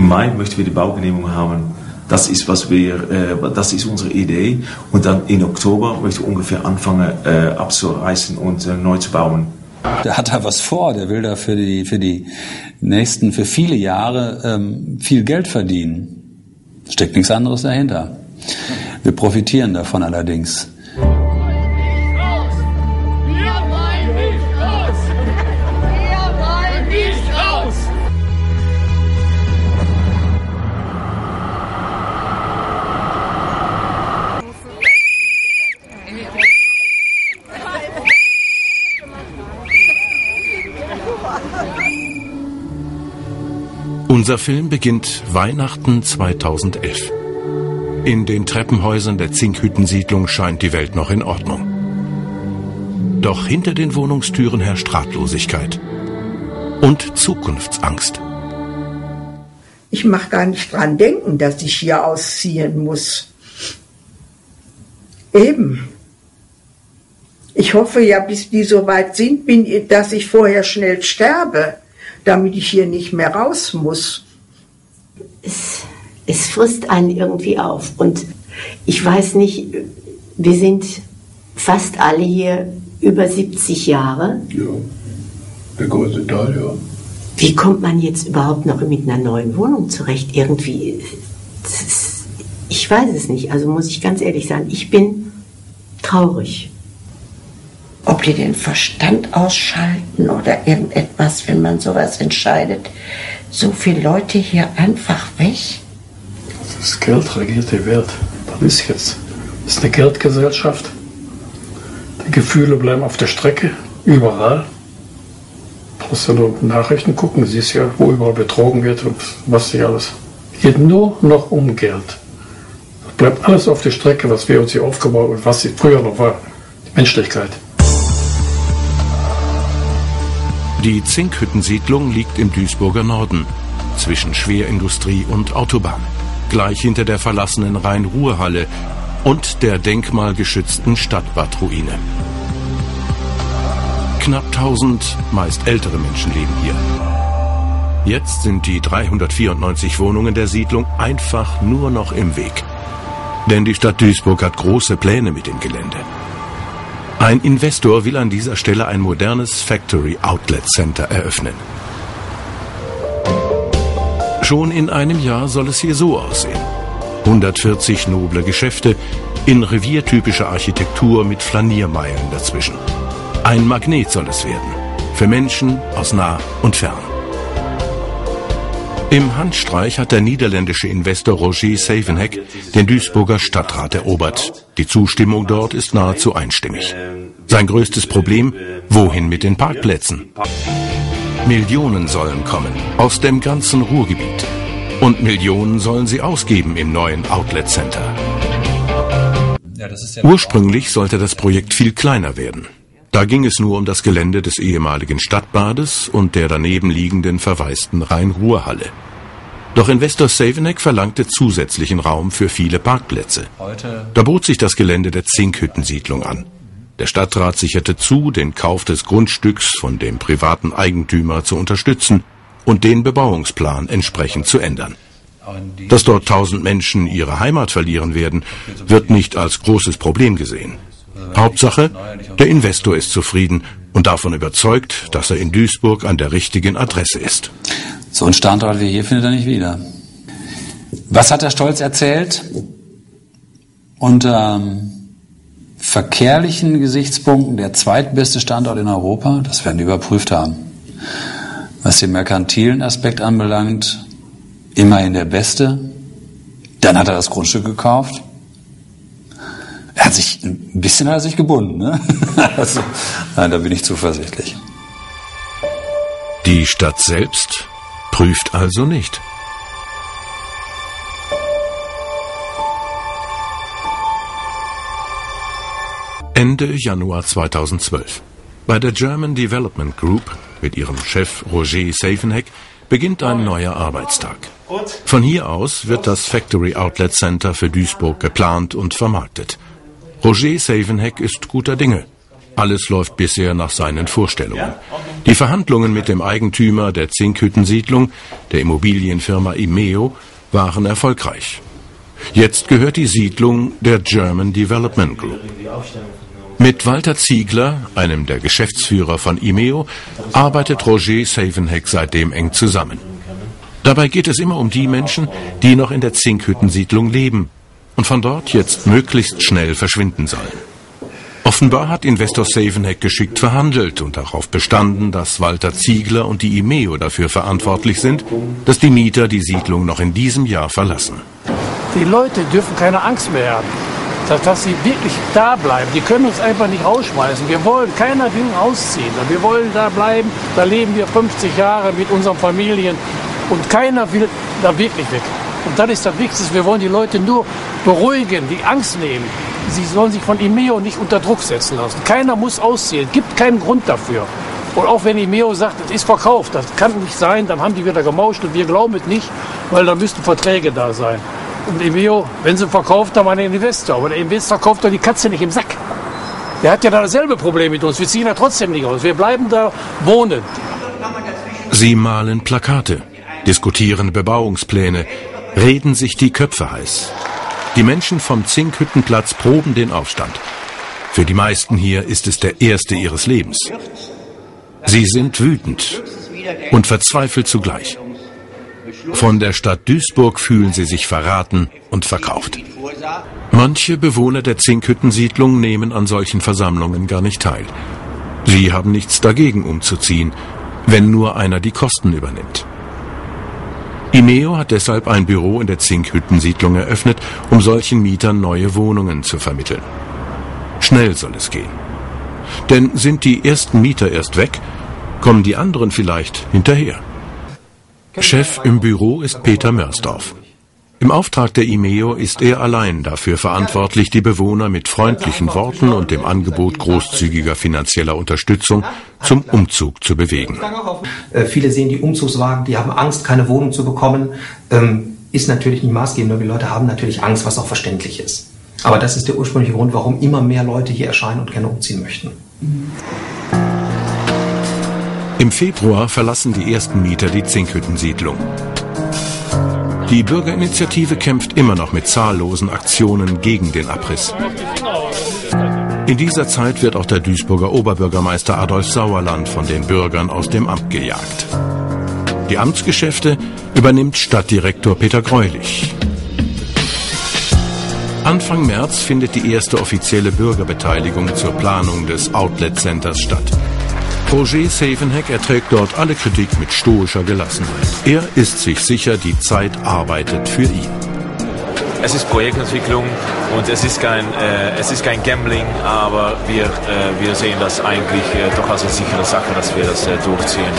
Im Mai möchten wir die Baugenehmigung haben. Das ist, was wir, äh, das ist unsere Idee. Und dann im Oktober möchten wir ungefähr anfangen äh, abzureißen und äh, neu zu bauen. Der hat da was vor, der will da für die, für die nächsten, für viele Jahre ähm, viel Geld verdienen. Steckt nichts anderes dahinter. Wir profitieren davon allerdings. Unser Film beginnt Weihnachten 2011. In den Treppenhäusern der Zinkhüttensiedlung scheint die Welt noch in Ordnung. Doch hinter den Wohnungstüren herrscht Ratlosigkeit und Zukunftsangst. Ich mag gar nicht dran denken, dass ich hier ausziehen muss. Eben. Ich hoffe ja, bis die so weit sind, bin, dass ich vorher schnell sterbe damit ich hier nicht mehr raus muss. Es, es frisst einen irgendwie auf. Und ich weiß nicht, wir sind fast alle hier über 70 Jahre. Ja, der große Teil, ja. Wie kommt man jetzt überhaupt noch mit einer neuen Wohnung zurecht? Irgendwie, ist, ich weiß es nicht. Also muss ich ganz ehrlich sagen, ich bin traurig ob die den Verstand ausschalten oder irgendetwas, wenn man sowas entscheidet. So viele Leute hier einfach weg. Das Geld regiert die Welt. Das ist jetzt. Das ist eine Geldgesellschaft. Die Gefühle bleiben auf der Strecke, überall. Du brauchst ja nur Nachrichten gucken, du siehst ja, wo überall betrogen wird und was nicht alles. Es geht nur noch um Geld. Das bleibt alles auf der Strecke, was wir uns hier aufgebaut und was früher noch war. Die Menschlichkeit. Die Zinkhüttensiedlung liegt im Duisburger Norden, zwischen Schwerindustrie und Autobahn, gleich hinter der verlassenen Rhein-Ruhr-Halle und der denkmalgeschützten Stadtbadruine. Knapp 1000 meist ältere Menschen leben hier. Jetzt sind die 394 Wohnungen der Siedlung einfach nur noch im Weg. Denn die Stadt Duisburg hat große Pläne mit dem Gelände. Ein Investor will an dieser Stelle ein modernes Factory Outlet Center eröffnen. Schon in einem Jahr soll es hier so aussehen. 140 noble Geschäfte in reviertypischer Architektur mit Flaniermeilen dazwischen. Ein Magnet soll es werden. Für Menschen aus nah und fern. Im Handstreich hat der niederländische Investor Roger Savenheck den Duisburger Stadtrat erobert. Die Zustimmung dort ist nahezu einstimmig. Sein größtes Problem, wohin mit den Parkplätzen? Millionen sollen kommen aus dem ganzen Ruhrgebiet. Und Millionen sollen sie ausgeben im neuen Outlet Center. Ursprünglich sollte das Projekt viel kleiner werden. Da ging es nur um das Gelände des ehemaligen Stadtbades und der daneben liegenden verwaisten Rhein-Ruhr-Halle. Doch Investor Saveneck verlangte zusätzlichen Raum für viele Parkplätze. Da bot sich das Gelände der Zinkhüttensiedlung an. Der Stadtrat sicherte zu, den Kauf des Grundstücks von dem privaten Eigentümer zu unterstützen und den Bebauungsplan entsprechend zu ändern. Dass dort tausend Menschen ihre Heimat verlieren werden, wird nicht als großes Problem gesehen. Hauptsache, der Investor ist zufrieden und davon überzeugt, dass er in Duisburg an der richtigen Adresse ist. So ein Standort wie hier findet er nicht wieder. Was hat der Stolz erzählt? Unter ähm, verkehrlichen Gesichtspunkten der zweitbeste Standort in Europa, das werden die überprüft haben. Was den merkantilen Aspekt anbelangt, immerhin der beste. Dann hat er das Grundstück gekauft hat sich, ein bisschen hat er sich gebunden, ne? also, nein, da bin ich zuversichtlich. Die Stadt selbst prüft also nicht. Ende Januar 2012. Bei der German Development Group mit ihrem Chef Roger Savenheck beginnt ein neuer Arbeitstag. Von hier aus wird das Factory Outlet Center für Duisburg geplant und vermarktet. Roger Savenheck ist guter Dinge. Alles läuft bisher nach seinen Vorstellungen. Die Verhandlungen mit dem Eigentümer der Zinkhüttensiedlung, der Immobilienfirma Imeo, waren erfolgreich. Jetzt gehört die Siedlung der German Development Group. Mit Walter Ziegler, einem der Geschäftsführer von Imeo, arbeitet Roger Savenheck seitdem eng zusammen. Dabei geht es immer um die Menschen, die noch in der Zinkhüttensiedlung leben und von dort jetzt möglichst schnell verschwinden sollen. Offenbar hat Investor Savenheck geschickt verhandelt und darauf bestanden, dass Walter Ziegler und die Imeo dafür verantwortlich sind, dass die Mieter die Siedlung noch in diesem Jahr verlassen. Die Leute dürfen keine Angst mehr haben, dass, dass sie wirklich da bleiben. Die können uns einfach nicht rausschmeißen. Wir wollen, keiner will ausziehen. Wir wollen da bleiben. Da leben wir 50 Jahre mit unseren Familien und keiner will da wirklich weg. Und das ist das Wichtigste. Wir wollen die Leute nur beruhigen, die Angst nehmen. Sie sollen sich von Imeo nicht unter Druck setzen lassen. Keiner muss ausziehen. Gibt keinen Grund dafür. Und auch wenn Imeo sagt, es ist verkauft, das kann nicht sein, dann haben die wieder gemauscht und wir glauben es nicht, weil da müssten Verträge da sein. Und Emeo, wenn sie verkauft, dann war Investor. Aber der Investor kauft doch die Katze nicht im Sack. Der hat ja da dasselbe Problem mit uns. Wir ziehen ja trotzdem nicht aus. Wir bleiben da wohnen. Sie malen Plakate, diskutieren Bebauungspläne, reden sich die Köpfe heiß. Die Menschen vom Zinkhüttenplatz proben den Aufstand. Für die meisten hier ist es der erste ihres Lebens. Sie sind wütend und verzweifelt zugleich. Von der Stadt Duisburg fühlen sie sich verraten und verkauft. Manche Bewohner der Zinkhüttensiedlung nehmen an solchen Versammlungen gar nicht teil. Sie haben nichts dagegen umzuziehen, wenn nur einer die Kosten übernimmt. Imeo hat deshalb ein Büro in der Zinkhüttensiedlung eröffnet, um solchen Mietern neue Wohnungen zu vermitteln. Schnell soll es gehen. Denn sind die ersten Mieter erst weg, kommen die anderen vielleicht hinterher. Chef im Büro ist Peter Mörsdorf. Im Auftrag der IMEO ist er allein dafür verantwortlich, die Bewohner mit freundlichen Worten und dem Angebot großzügiger finanzieller Unterstützung zum Umzug zu bewegen. Äh, viele sehen die Umzugswagen, die haben Angst, keine Wohnung zu bekommen. Ähm, ist natürlich nicht maßgebend, aber die Leute haben natürlich Angst, was auch verständlich ist. Aber das ist der ursprüngliche Grund, warum immer mehr Leute hier erscheinen und gerne umziehen möchten. Im Februar verlassen die ersten Mieter die Zinkhüttensiedlung. Die Bürgerinitiative kämpft immer noch mit zahllosen Aktionen gegen den Abriss. In dieser Zeit wird auch der Duisburger Oberbürgermeister Adolf Sauerland von den Bürgern aus dem Amt gejagt. Die Amtsgeschäfte übernimmt Stadtdirektor Peter Greulich. Anfang März findet die erste offizielle Bürgerbeteiligung zur Planung des Outlet Centers statt. Roger Savenheck erträgt dort alle Kritik mit stoischer Gelassenheit. Er ist sich sicher, die Zeit arbeitet für ihn. Es ist Projektentwicklung und es ist kein, äh, es ist kein Gambling, aber wir, äh, wir sehen das eigentlich äh, doch als eine sichere Sache, dass wir das äh, durchziehen.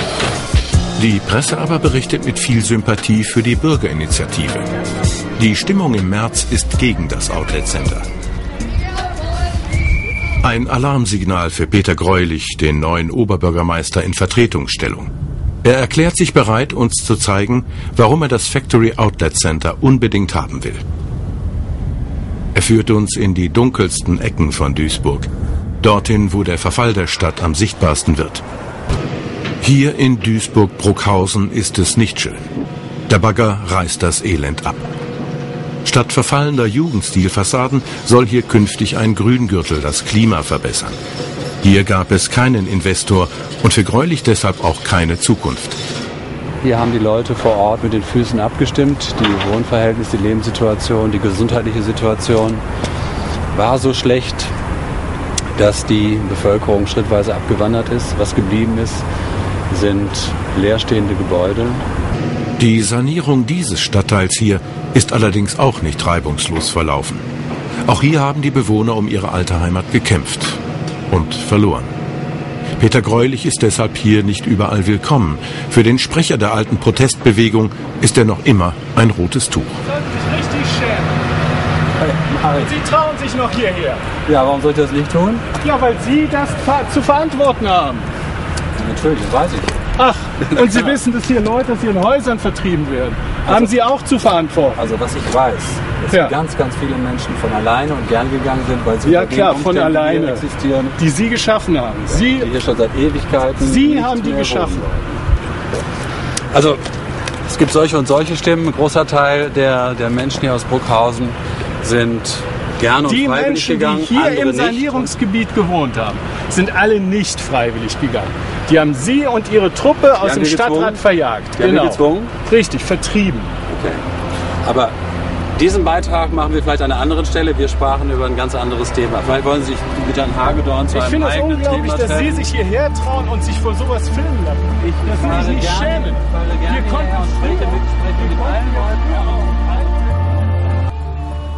Die Presse aber berichtet mit viel Sympathie für die Bürgerinitiative. Die Stimmung im März ist gegen das Outlet Center. Ein Alarmsignal für Peter Greulich, den neuen Oberbürgermeister in Vertretungsstellung. Er erklärt sich bereit, uns zu zeigen, warum er das Factory Outlet Center unbedingt haben will. Er führt uns in die dunkelsten Ecken von Duisburg, dorthin, wo der Verfall der Stadt am sichtbarsten wird. Hier in Duisburg-Bruckhausen ist es nicht schön. Der Bagger reißt das Elend ab. Statt verfallender Jugendstilfassaden soll hier künftig ein Grüngürtel das Klima verbessern. Hier gab es keinen Investor und für Greulich deshalb auch keine Zukunft. Hier haben die Leute vor Ort mit den Füßen abgestimmt. Die Wohnverhältnisse, die Lebenssituation, die gesundheitliche Situation war so schlecht, dass die Bevölkerung schrittweise abgewandert ist. Was geblieben ist, sind leerstehende Gebäude. Die Sanierung dieses Stadtteils hier ist allerdings auch nicht reibungslos verlaufen. Auch hier haben die Bewohner um ihre alte Heimat gekämpft und verloren. Peter Greulich ist deshalb hier nicht überall willkommen. Für den Sprecher der alten Protestbewegung ist er noch immer ein rotes Tuch. Und Sie trauen sich noch hierher. Ja, warum soll ich das nicht tun? Ja, weil Sie das zu verantworten haben. Natürlich, das weiß ich. Ach, und Sie wissen, dass hier Leute aus ihren Häusern vertrieben werden. Haben Sie auch zu verantworten? Also was ich weiß, dass Ja. ganz, ganz viele Menschen von alleine und gern gegangen sind, weil sie Ja, klar, von die alleine. hier existieren, Die Sie geschaffen haben. Sie, die hier schon seit Ewigkeiten. Sie haben die geschaffen. wohnen. Also es gibt solche und solche Stimmen. Ein großer Teil der, der Menschen hier aus Bruckhausen sind gerne die Menschen, gegangen, die hier im nicht. Sanierungsgebiet gewohnt haben, sind alle nicht freiwillig gegangen. Die haben Sie und Ihre Truppe aus haben dem die Stadtrat gezwungen? verjagt. Die die gezwungen? Richtig, vertrieben. Okay. Aber diesen Beitrag machen wir vielleicht an einer anderen Stelle. Wir sprachen über ein ganz anderes Thema. Vielleicht wollen Sie sich mit Herrn Hagedorn zu Ich einem finde es eigenen unglaublich, Thema dass Sie sich hierher trauen und sich vor sowas filmen lassen. Ich dass Sie sich nicht gerne- schämen. ich Wir konnten früher- mit- mit konnten allen Leuten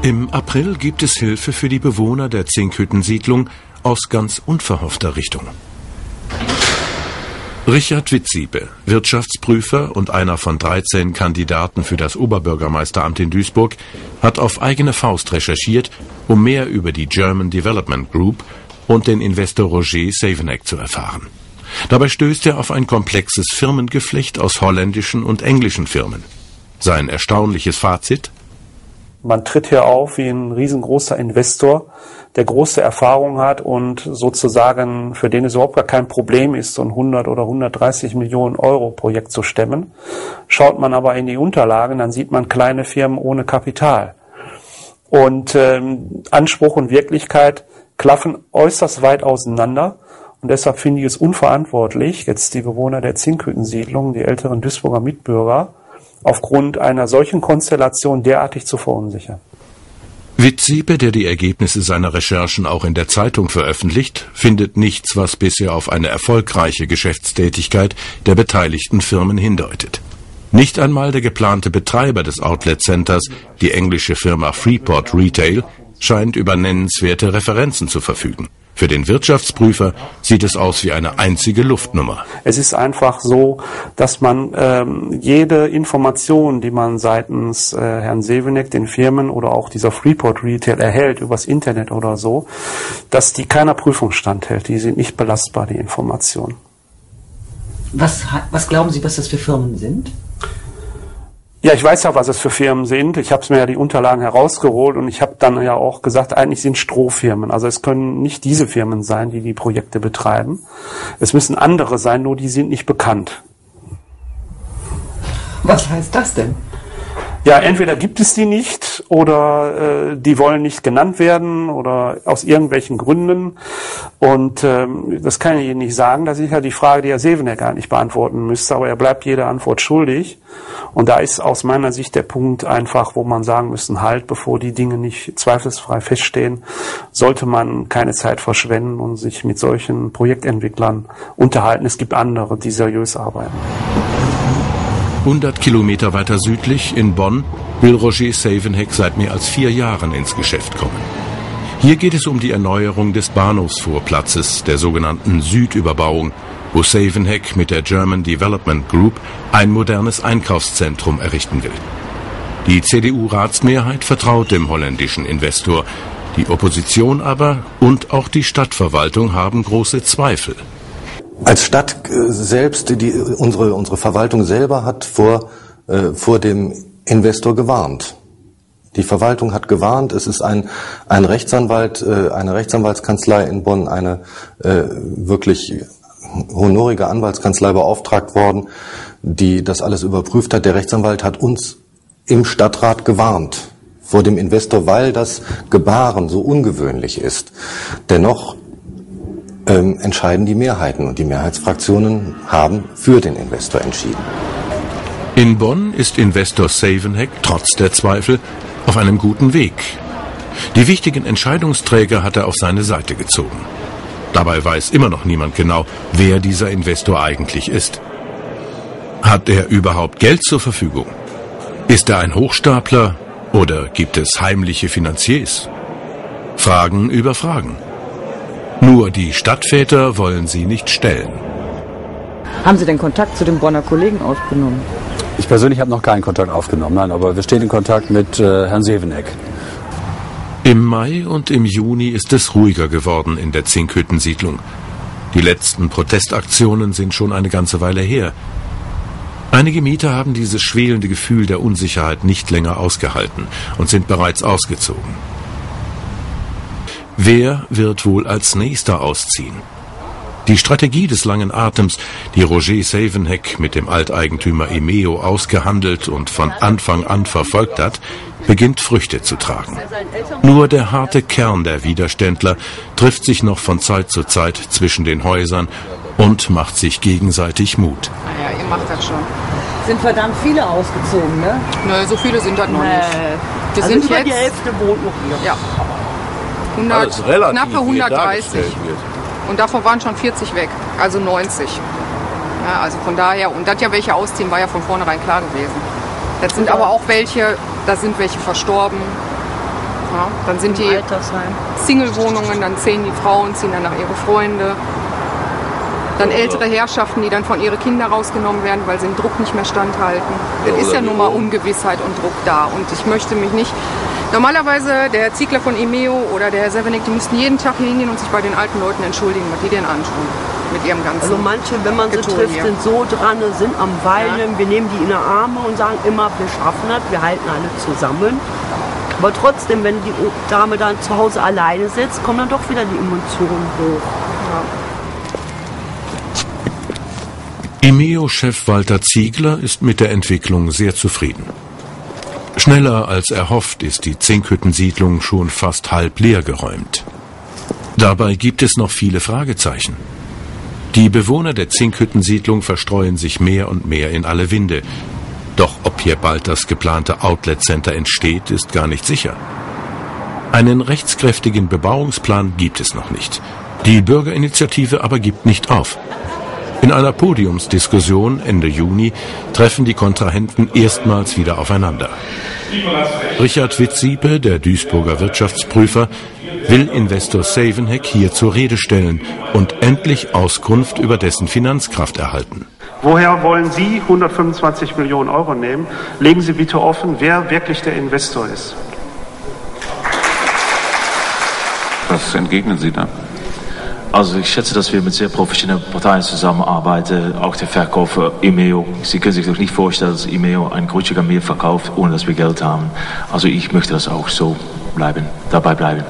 Im April gibt es Hilfe für die Bewohner der Zinkhüttensiedlung aus ganz unverhoffter Richtung. Richard Witziepe, Wirtschaftsprüfer und einer von 13 Kandidaten für das Oberbürgermeisteramt in Duisburg, hat auf eigene Faust recherchiert, um mehr über die German Development Group und den Investor Roger Savenek zu erfahren. Dabei stößt er auf ein komplexes Firmengeflecht aus holländischen und englischen Firmen. Sein erstaunliches Fazit? Man tritt hier auf wie ein riesengroßer Investor, der große Erfahrung hat und sozusagen für den es überhaupt gar kein Problem ist, so ein 100 oder 130 Millionen Euro Projekt zu stemmen. Schaut man aber in die Unterlagen, dann sieht man kleine Firmen ohne Kapital. Und ähm, Anspruch und Wirklichkeit klaffen äußerst weit auseinander. Und deshalb finde ich es unverantwortlich, jetzt die Bewohner der Zinkhüttensiedlung, die älteren Duisburger Mitbürger, aufgrund einer solchen Konstellation derartig zu verunsichern. Witziepe, der die Ergebnisse seiner Recherchen auch in der Zeitung veröffentlicht, findet nichts, was bisher auf eine erfolgreiche Geschäftstätigkeit der beteiligten Firmen hindeutet. Nicht einmal der geplante Betreiber des Outlet Centers, die englische Firma Freeport Retail, scheint über nennenswerte Referenzen zu verfügen. Für den Wirtschaftsprüfer sieht es aus wie eine einzige Luftnummer. Es ist einfach so, dass man ähm, jede Information, die man seitens äh, Herrn Sevenek, den Firmen oder auch dieser Freeport Retail erhält, übers Internet oder so, dass die keiner Prüfung standhält. Die sind nicht belastbar, die Informationen. Was, was glauben Sie, was das für Firmen sind? Ja, ich weiß ja, was es für Firmen sind. Ich habe mir ja die Unterlagen herausgeholt und ich habe dann ja auch gesagt, eigentlich sind Strohfirmen. Also es können nicht diese Firmen sein, die die Projekte betreiben. Es müssen andere sein, nur die sind nicht bekannt. Was heißt das denn? Ja, entweder gibt es die nicht oder äh, die wollen nicht genannt werden oder aus irgendwelchen Gründen. Und ähm, das kann ich Ihnen nicht sagen. Das ist ja die Frage, die Herr Sevener gar nicht beantworten müsste, aber er bleibt jede Antwort schuldig. Und da ist aus meiner Sicht der Punkt einfach, wo man sagen müssen, halt, bevor die Dinge nicht zweifelsfrei feststehen, sollte man keine Zeit verschwenden und sich mit solchen Projektentwicklern unterhalten. Es gibt andere, die seriös arbeiten. 100 Kilometer weiter südlich, in Bonn, will Roger Savenheck seit mehr als vier Jahren ins Geschäft kommen. Hier geht es um die Erneuerung des Bahnhofsvorplatzes, der sogenannten Südüberbauung, wo Savenheck mit der German Development Group ein modernes Einkaufszentrum errichten will. Die CDU-Ratsmehrheit vertraut dem holländischen Investor, die Opposition aber und auch die Stadtverwaltung haben große Zweifel. Als Stadt äh, selbst, die, unsere, unsere Verwaltung selber hat vor, äh, vor dem Investor gewarnt. Die Verwaltung hat gewarnt, es ist ein, ein Rechtsanwalt, äh, eine Rechtsanwaltskanzlei in Bonn, eine äh, wirklich honorige Anwaltskanzlei beauftragt worden, die das alles überprüft hat. Der Rechtsanwalt hat uns im Stadtrat gewarnt vor dem Investor, weil das Gebaren so ungewöhnlich ist. Dennoch ähm, entscheiden die Mehrheiten und die Mehrheitsfraktionen haben für den Investor entschieden. In Bonn ist Investor Savenheck trotz der Zweifel auf einem guten Weg. Die wichtigen Entscheidungsträger hat er auf seine Seite gezogen. Dabei weiß immer noch niemand genau, wer dieser Investor eigentlich ist. Hat er überhaupt Geld zur Verfügung? Ist er ein Hochstapler oder gibt es heimliche Finanziers? Fragen über Fragen. Nur die Stadtväter wollen sie nicht stellen. Haben Sie denn Kontakt zu den Bonner Kollegen aufgenommen? Ich persönlich habe noch keinen Kontakt aufgenommen, nein, aber wir stehen in Kontakt mit äh, Herrn Sevenek. Im Mai und im Juni ist es ruhiger geworden in der Zinkhüttensiedlung. Die letzten Protestaktionen sind schon eine ganze Weile her. Einige Mieter haben dieses schwelende Gefühl der Unsicherheit nicht länger ausgehalten und sind bereits ausgezogen. Wer wird wohl als nächster ausziehen? Die Strategie des langen Atems, die Roger Savenheck mit dem Alteigentümer Emeo ausgehandelt und von Anfang an verfolgt hat, beginnt Früchte zu tragen. Nur der harte Kern der Widerständler trifft sich noch von Zeit zu Zeit zwischen den Häusern und macht sich gegenseitig Mut. Ja, ihr macht das schon. Sind verdammt viele ausgezogen, ne? Nö, so viele sind das noch Nee. nicht. Wir Also sind über jetzt die Hälfte wohnt noch hier. Ja. 100, Alles relativ, knappe wie hier 130. dargestellt wird. Und davon waren schon 40 weg, also 90. Ja, also von daher, und dass ja welche ausziehen, war ja von vornherein klar gewesen. Das sind aber auch welche, da sind welche verstorben. Ja, dann sind die Single-Wohnungen, dann ziehen die Frauen, ziehen dann nach ihre Freunde. Dann ältere Herrschaften, die dann von ihren Kindern rausgenommen werden, weil sie im Druck nicht mehr standhalten. Ja, Es ist ja nun mal Ungewissheit und Druck da. Und ich möchte mich nicht. Normalerweise der Herr Ziegler von Imeo oder der Herr Sevenek, die müssten jeden Tag hingehen und sich bei den alten Leuten entschuldigen, was die denn antun. Mit ihrem ganzen Also manche, wenn man sie trifft, hier. sind so dran, sind am Weinen. Wir nehmen die in die Arme und sagen immer, wir schaffen das, wir halten alle zusammen. Aber trotzdem, wenn die Dame dann zu Hause alleine sitzt, kommen dann doch wieder die Emotionen hoch. Imeo-Chef Walter Ziegler ist mit der Entwicklung sehr zufrieden. Schneller als erhofft ist die Zinkhüttensiedlung schon fast halb leer geräumt. Dabei gibt es noch viele Fragezeichen. Die Bewohner der Zinkhüttensiedlung verstreuen sich mehr und mehr in alle Winde. Doch ob hier bald das geplante Outlet Center entsteht, ist gar nicht sicher. Einen rechtskräftigen Bebauungsplan gibt es noch nicht. Die Bürgerinitiative aber gibt nicht auf. In einer Podiumsdiskussion Ende Juni treffen die Kontrahenten erstmals wieder aufeinander. Richard Witziepe, der Duisburger Wirtschaftsprüfer, will Investor Savenheck hier zur Rede stellen und endlich Auskunft über dessen Finanzkraft erhalten. Woher wollen Sie 125 Millionen Euro nehmen? Legen Sie bitte offen, wer wirklich der Investor ist. Was entgegnen Sie da? Also ich schätze, dass wir mit sehr professionellen Parteien zusammenarbeiten, auch der Verkäufer Imeo. Sie können sich doch nicht vorstellen, dass Imeo ein an mir verkauft, ohne dass wir Geld haben. Also ich möchte das auch so bleiben, dabei bleiben.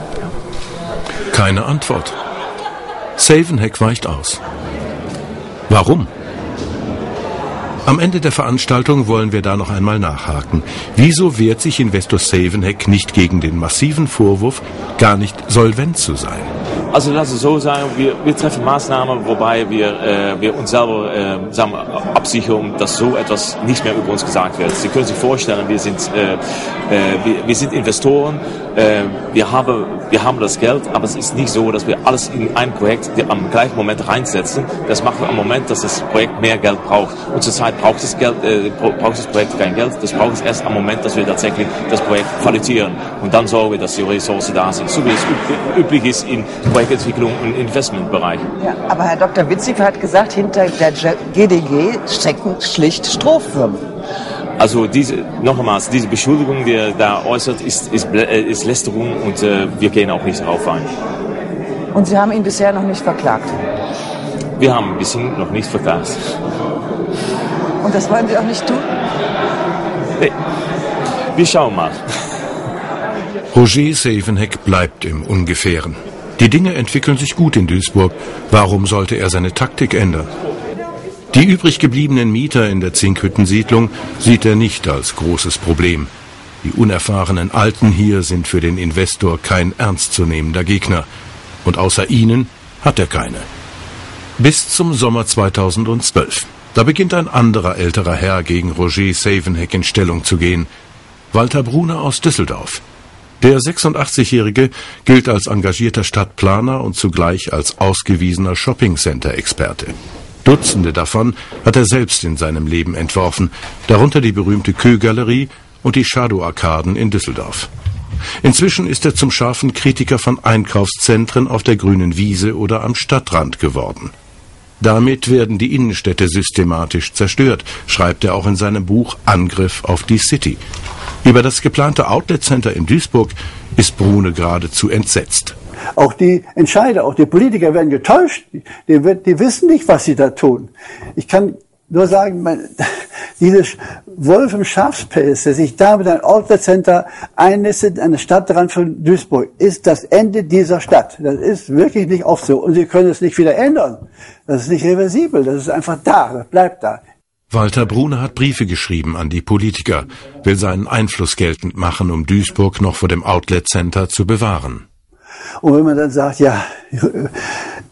Keine Antwort. Savenheck weicht aus. Warum? Am Ende der Veranstaltung wollen wir da noch einmal nachhaken. Wieso wehrt sich Investor Savenheck nicht gegen den massiven Vorwurf, gar nicht solvent zu sein? Also lass es so sein, wir, wir treffen Maßnahmen, wobei wir, äh, wir uns selber äh, sagen, wir, absichern, dass so etwas nicht mehr über uns gesagt wird. Sie können sich vorstellen, wir sind, äh, äh, wir, wir sind Investoren, äh, wir, haben, wir haben das Geld, aber es ist nicht so, dass wir alles in ein Projekt am gleichen Moment reinsetzen. Das macht am Moment, dass das Projekt mehr Geld braucht. Und zurzeit braucht das, Geld, äh, braucht das Projekt kein Geld, das braucht es erst am Moment, dass wir tatsächlich das Projekt qualifizieren. Und dann sorgen wir, dass die Ressourcen da sind, so wie es üb- üblich ist in Projektentwicklung und Investmentbereich. Ja, aber Herr Dr. Witzig hat gesagt, hinter der GDG stecken schlicht Strohfirmen. Also diese, nochmals, diese Beschuldigung, die er da äußert, ist, ist, äh, ist Lästerung und äh, wir gehen auch nicht darauf ein. Und Sie haben ihn bisher noch nicht verklagt. Wir haben bisschen noch nicht verklagt. Und das wollen Sie auch nicht tun? Nee. Wir schauen mal. Roger Savenheck bleibt im Ungefähren. Die Dinge entwickeln sich gut in Duisburg. Warum sollte er seine Taktik ändern? Die übrig gebliebenen Mieter in der Zinkhüttensiedlung sieht er nicht als großes Problem. Die unerfahrenen Alten hier sind für den Investor kein ernstzunehmender Gegner. Und außer ihnen hat er keine. Bis zum Sommer 2012. Da beginnt ein anderer älterer Herr gegen Roger Savenheck in Stellung zu gehen. Walter Brune aus Düsseldorf. Der 86-Jährige gilt als engagierter Stadtplaner und zugleich als ausgewiesener Shoppingcenter-Experte. Dutzende davon hat er selbst in seinem Leben entworfen, darunter die berühmte Kö-Galerie und die Shadow-Arkaden in Düsseldorf. Inzwischen ist er zum scharfen Kritiker von Einkaufszentren auf der grünen Wiese oder am Stadtrand geworden. Damit werden die Innenstädte systematisch zerstört, schreibt er auch in seinem Buch Angriff auf die City. Über das geplante Outlet Center in Duisburg ist Brune geradezu entsetzt. Auch die Entscheider, auch die Politiker werden getäuscht. Die, die, wissen nicht, was sie da tun. Ich kann nur sagen, man, dieses Wolf im Schafspelz, der sich da mit einem Outlet Center einnistet, eine Stadtrand von Duisburg, ist das Ende dieser Stadt. Das ist wirklich nicht oft so. Und Sie können es nicht wieder ändern. Das ist nicht reversibel. Das ist einfach da. Das bleibt da. Walter Brune hat Briefe geschrieben an die Politiker, will seinen Einfluss geltend machen, um Duisburg noch vor dem Outlet Center zu bewahren. Und wenn man dann sagt, ja,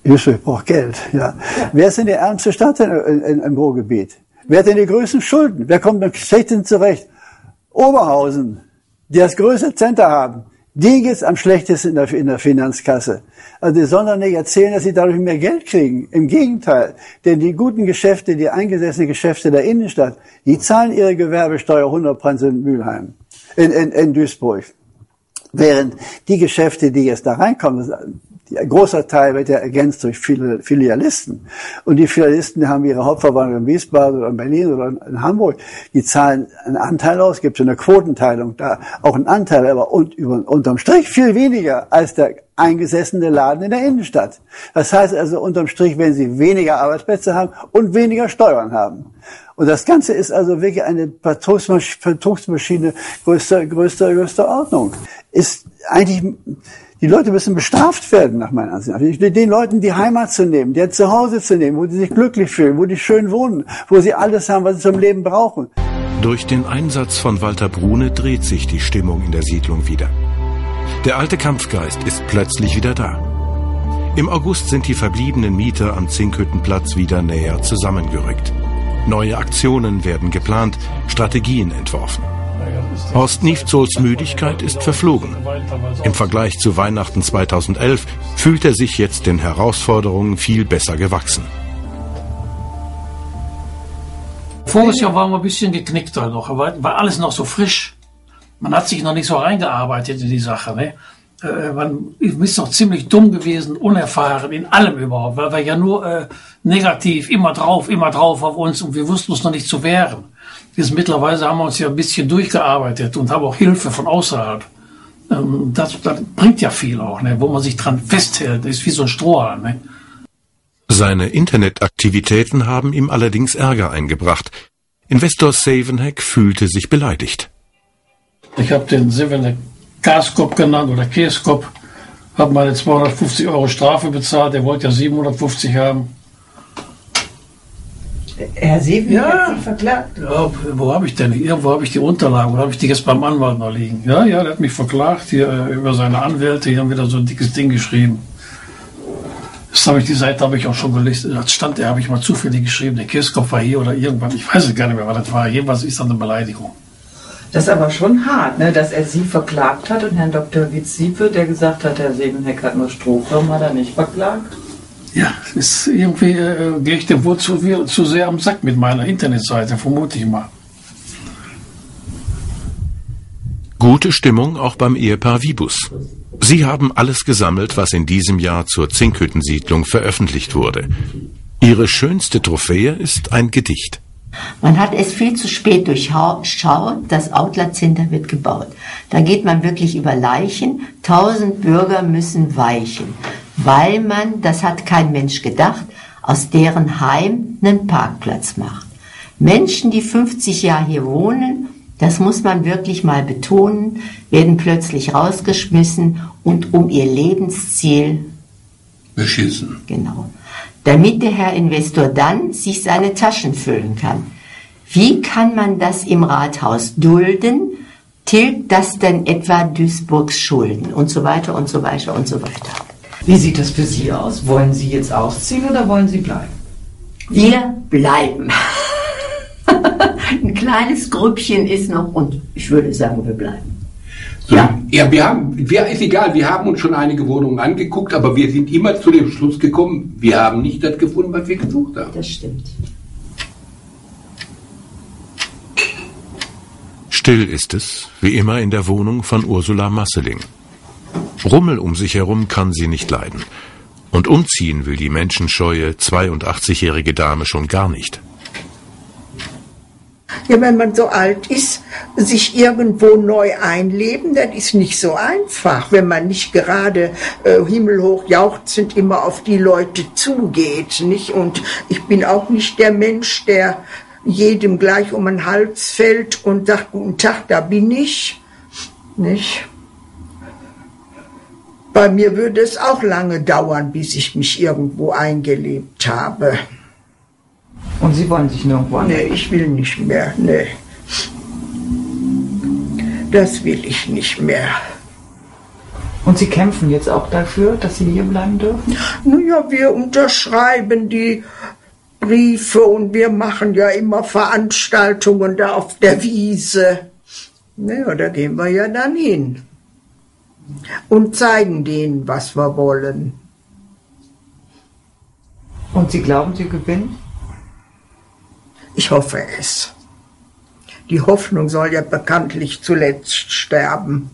Duisburg braucht Geld, ja. Wer ist denn die ärmste Stadt in, in, im Ruhrgebiet? Wer hat denn die größten Schulden? Wer kommt am schlechtesten zurecht? Oberhausen, die das größte Center haben. Die geht's am schlechtesten in der, in der Finanzkasse. Also die sollen doch nicht erzählen, dass sie dadurch mehr Geld kriegen. Im Gegenteil. Denn die guten Geschäfte, die eingesessenen Geschäfte der Innenstadt, die zahlen ihre Gewerbesteuer 100 in Mülheim, in, in, in Duisburg. Während die Geschäfte, die jetzt da reinkommen, ein großer Teil wird ja ergänzt durch Filialisten. Und die Filialisten haben ihre Hauptverwaltung in Wiesbaden oder in Berlin oder in Hamburg. Die zahlen einen Anteil aus, gibt es eine Quotenteilung da, auch einen Anteil, aber und, über, unterm Strich viel weniger als der eingesessene Laden in der Innenstadt. Das heißt also unterm Strich, wenn sie weniger Arbeitsplätze haben und weniger Steuern haben. Und das Ganze ist also wirklich eine Betrugsmaschine größter, größter, größter Ordnung. Ist eigentlich die Leute müssen bestraft werden, nach meiner Ansicht. Den Leuten die Heimat zu nehmen, die zu Hause zu nehmen, wo sie sich glücklich fühlen, wo die schön wohnen, wo sie alles haben, was sie zum Leben brauchen. Durch den Einsatz von Walter Brune dreht sich die Stimmung in der Siedlung wieder. Der alte Kampfgeist ist plötzlich wieder da. Im August sind die verbliebenen Mieter am Zinkhüttenplatz wieder näher zusammengerückt. Neue Aktionen werden geplant, Strategien entworfen. Horst Niefzols Müdigkeit ist verflogen. Im Vergleich zu Weihnachten 2011 fühlt er sich jetzt den Herausforderungen viel besser gewachsen. Voriges Jahr waren wir ein bisschen geknickter noch, war alles noch so frisch. Man hat sich noch nicht so reingearbeitet in die Sache. Ne? Äh, man ist noch ziemlich dumm gewesen, unerfahren in allem überhaupt, weil wir ja nur äh, negativ, immer drauf, immer drauf auf uns und wir wussten uns noch nicht zu wehren. Jetzt mittlerweile haben wir uns ja ein bisschen durchgearbeitet und haben auch Hilfe von außerhalb. Ähm, das, das bringt ja viel auch, ne? wo man sich dran festhält. Das ist wie so ein Strohhalm. Ne? Seine Internetaktivitäten haben ihm allerdings Ärger eingebracht. Investor Savenhack fühlte sich beleidigt. Ich habe den Savenhack Gaskop genannt oder Käskop, habe meine 250 Euro Strafe bezahlt, der wollte ja 750 haben. Herr Seeven ja. hat Sie verklagt. Ja, wo habe ich denn? Irgendwo habe ich die Unterlagen, wo habe ich die jetzt beim Anwalt noch liegen? Ja, ja, der hat mich verklagt hier äh, über seine Anwälte, die haben wieder so ein dickes Ding geschrieben. Das habe ich, die Seite habe ich auch schon gelesen. Das stand, der habe ich mal zufällig geschrieben, der Kirskopf war hier oder irgendwann, ich weiß es gar nicht mehr, was das war. Jedenfalls ist das eine Beleidigung. Das ist aber schon hart, ne, dass er Sie verklagt hat und Herrn Dr. Witz-Siepe, der gesagt hat, Herr Sebenheck hat nur Strohfirmen, hat er nicht verklagt. Ja, ist irgendwie äh, gehe ich dem wohl zu, zu sehr am Sack mit meiner Internetseite, vermute ich mal. Gute Stimmung auch beim Ehepaar Vibus. Sie haben alles gesammelt, was in diesem Jahr zur Zinkhüttensiedlung veröffentlicht wurde. Ihre schönste Trophäe ist ein Gedicht. Man hat es viel zu spät durchschaut, das Outlet Center wird gebaut. Da geht man wirklich über Leichen, tausend Bürger müssen weichen weil man, das hat kein Mensch gedacht, aus deren Heim einen Parkplatz macht. Menschen, die 50 Jahre hier wohnen, das muss man wirklich mal betonen, werden plötzlich rausgeschmissen und um ihr Lebensziel beschissen. Genau. Damit der Herr Investor dann sich seine Taschen füllen kann. Wie kann man das im Rathaus dulden? Tilgt das denn etwa Duisburgs Schulden und so weiter und so weiter und so weiter? Wie sieht das für Sie aus? Wollen Sie jetzt ausziehen oder wollen Sie bleiben? Wir bleiben. Ein kleines Grüppchen ist noch und ich würde sagen, wir bleiben. So, ja. ja, wir haben, wir, ist egal, wir haben uns schon einige Wohnungen angeguckt, aber wir sind immer zu dem Schluss gekommen, wir haben nicht das gefunden, was wir gesucht haben. Das stimmt. Still ist es, wie immer in der Wohnung von Ursula Masseling. Rummel um sich herum kann sie nicht leiden. Und umziehen will die menschenscheue 82-jährige Dame schon gar nicht. Ja, wenn man so alt ist, sich irgendwo neu einleben, das ist nicht so einfach, wenn man nicht gerade äh, himmelhoch jauchzend immer auf die Leute zugeht, nicht? Und ich bin auch nicht der Mensch, der jedem gleich um den Hals fällt und sagt, guten Tag, da bin ich, nicht? Bei mir würde es auch lange dauern, bis ich mich irgendwo eingelebt habe. Und Sie wollen sich nirgendwo an? Nee, ich will nicht mehr. Nee. Das will ich nicht mehr. Und Sie kämpfen jetzt auch dafür, dass Sie hier bleiben dürfen? Naja, wir unterschreiben die Briefe und wir machen ja immer Veranstaltungen da auf der Wiese. Naja, da gehen wir ja dann hin. Und zeigen denen, was wir wollen. Und Sie glauben, Sie gewinnen? Ich hoffe es. Die Hoffnung soll ja bekanntlich zuletzt sterben.